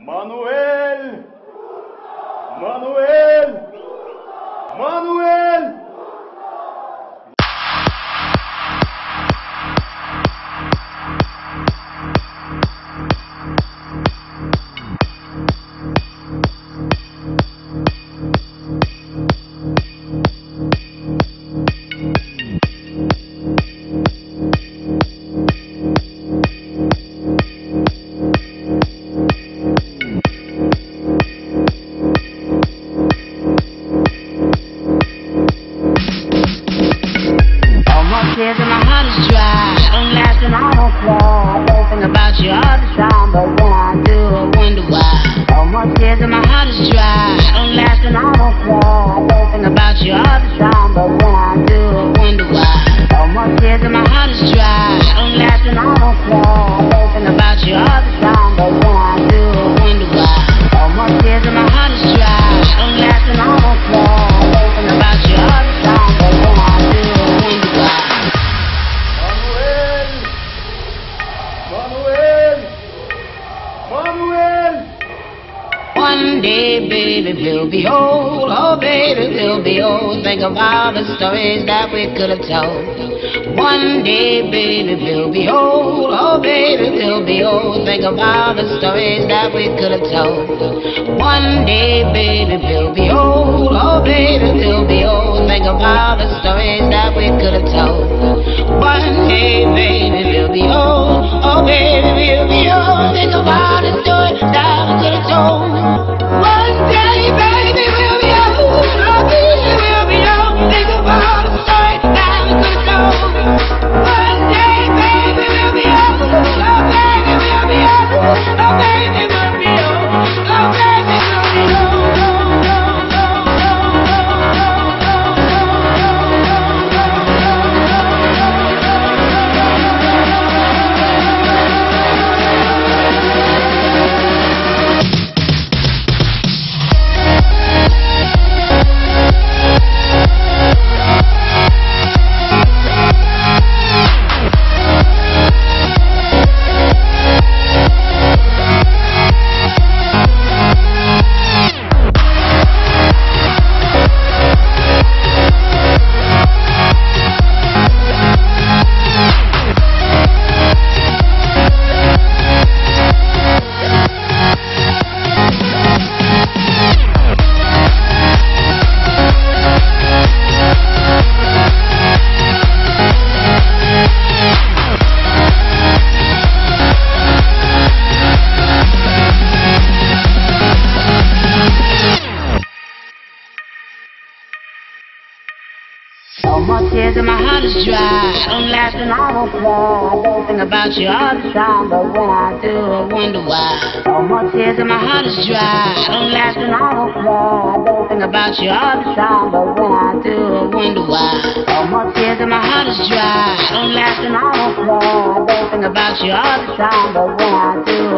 Manuel! Manuel! Manuel! All the time, but when I do, I wonder why. My tears and my heart is dry. I Don't laugh and I don't cry. I Don't think about you all the time, but when I do, baby, we'll be old. Oh, baby, we'll be old. Think of all the stories that we could have told. One day, baby, we'll be old. Oh, baby, we'll be old. Think of all the stories that we could have told. One day, baby, we'll be old. Oh, baby, we'll be old. Think of all the stories that we could have told. One day, baby, we'll be old. Oh, baby, we'll be old. Think of all the stories that we could have told. All my tears and my heart is dry. Last and I don't cry. I don't think about you all the time, but when I do, I wonder why. All my tears and my heart is dry. Last and I don't cry. I don't think about you all the time, but when I do, I wonder why. All my tears and my heart is dry. Last and I don't cry. I don't think about you all the time, but when I do, I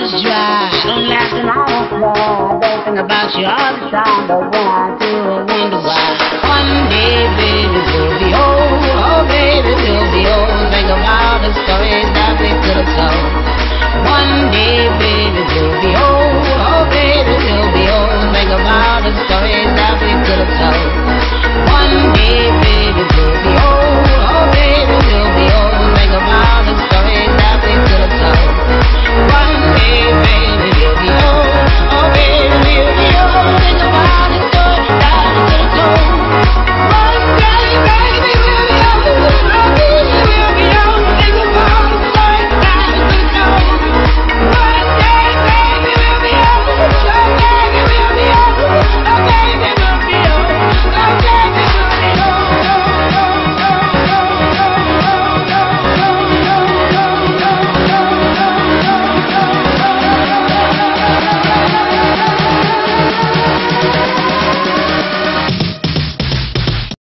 heart is dry. Don't last don't cry. I don't think about you all the time, but when I do, I wonder why. One day, baby, we'll be old. Oh, baby, we'll be old. Think all the stories that we could have told.